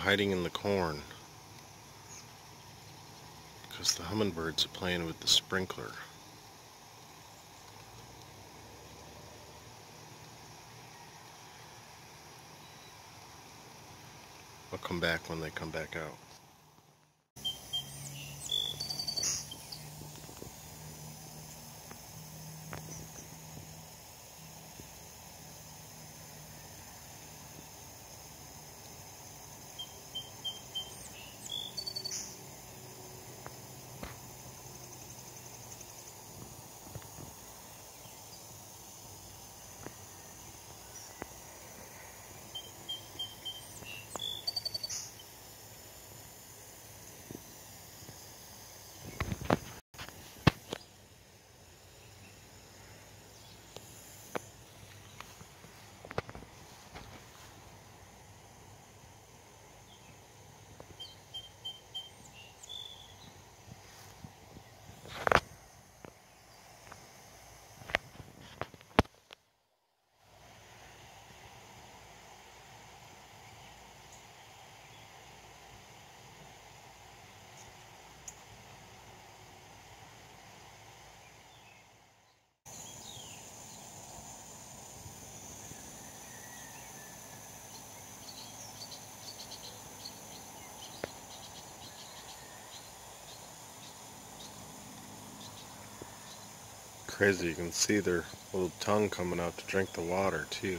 hiding in the corn because the hummingbirds are playing with the sprinkler. I'll come back when they come back out. Crazy, you can see their little tongue coming out to drink the water too.